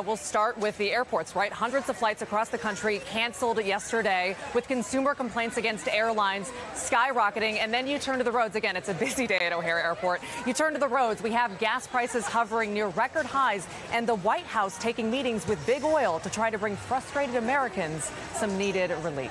We'll start with the airports, right? Hundreds of flights across the country canceled yesterday with consumer complaints against airlines skyrocketing. And then you turn to the roads. Again, it's a busy day at O'Hare Airport. You turn to the roads. We have gas prices hovering near record highs and the White House taking meetings with big oil to try to bring frustrated Americans some needed relief.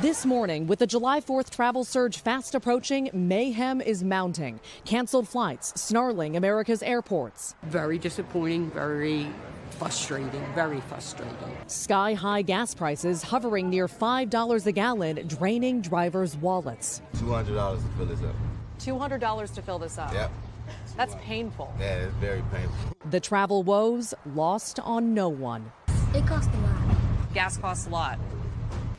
This morning, with the July 4th travel surge fast approaching, mayhem is mounting. Canceled flights snarling America's airports. Very disappointing, very frustrating, very frustrating. Sky high gas prices hovering near $5 a gallon, draining drivers' wallets. $200 to fill this up. $200 to fill this up? Yep. That's painful. Yeah, it's very painful. The travel woes lost on no one. It costs a lot. Gas costs a lot.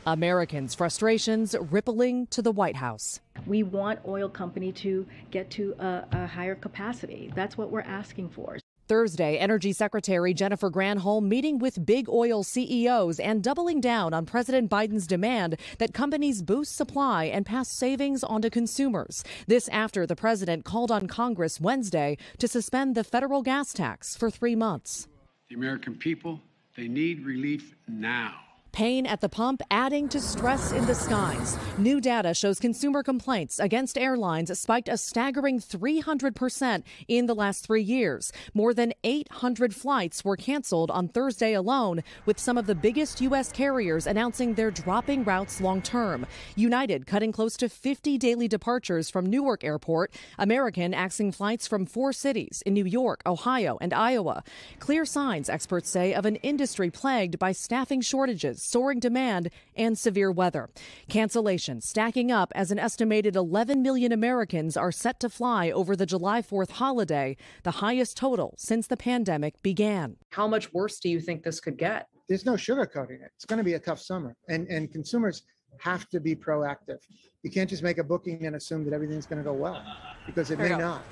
Americans' frustrations rippling to the White House. We want oil company to get to a, a higher capacity. That's what we're asking for. Thursday, Energy Secretary Jennifer Granholm meeting with big oil CEOs and doubling down on President Biden's demand that companies boost supply and pass savings on to consumers. This after the president called on Congress Wednesday to suspend the federal gas tax for three months. The American people, they need relief now. Pain at the pump adding to stress in the skies. New data shows consumer complaints against airlines spiked a staggering 300% in the last three years. More than 800 flights were canceled on Thursday alone, with some of the biggest U.S. carriers announcing they're dropping routes long term. United cutting close to 50 daily departures from Newark Airport, American axing flights from four cities in New York, Ohio, and Iowa. Clear signs, experts say, of an industry plagued by staffing shortages soaring demand, and severe weather. Cancellations stacking up as an estimated 11 million Americans are set to fly over the July 4th holiday, the highest total since the pandemic began. How much worse do you think this could get? There's no sugarcoating it. It's going to be a tough summer, and and consumers have to be proactive. You can't just make a booking and assume that everything's going to go well because it may not.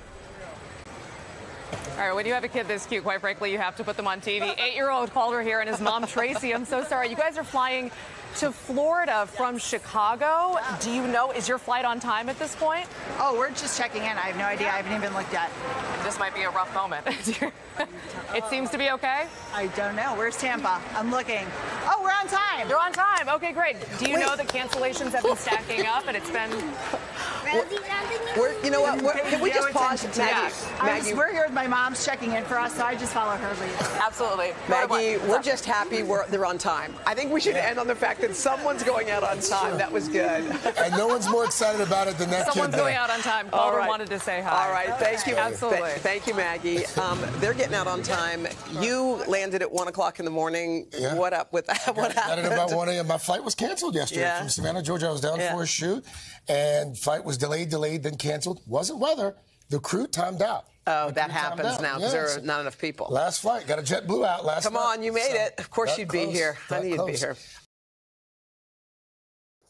All right, when you have a kid this cute, quite frankly, you have to put them on TV. Eight-year-old Calder here and his mom, Tracy. I'm so sorry. You guys are flying to Florida from Chicago. Do you know, is your flight on time at this point? Oh, we're just checking in. I have no idea. I haven't even looked yet. This might be a rough moment. it seems to be okay? I don't know. Where's Tampa? I'm looking. Oh, we're on time. You're on time. Okay, great. Do you Wait. know that cancellations have been stacking up and it's been we're, you know what? We're, can we just pause, Maggie? Maggie. we're here with my mom's checking in for us, so I just follow her lead. Absolutely. Maggie, we're just happy we're, they're on time. I think we should end on the fact that someone's going out on time. That was good. and no one's more excited about it than that Someone's going out on time. Calder right. wanted to say hi. All right. Thank you. Absolutely. Th thank you, Maggie. Um, they're getting out on time. You landed at 1 o'clock in the morning. Yeah. What up with that? What got, happened? Got about 1 a.m. My flight was canceled yesterday yeah. from Savannah, Georgia. I was down yeah. for a shoot, and flight was delayed, delayed, then canceled. Wasn't weather. The crew timed out. Oh, the that happens now because there are not enough people. Last flight, got a JetBlue out last Come night. on, you made so it. Of course you'd close, be here. I knew you'd be here.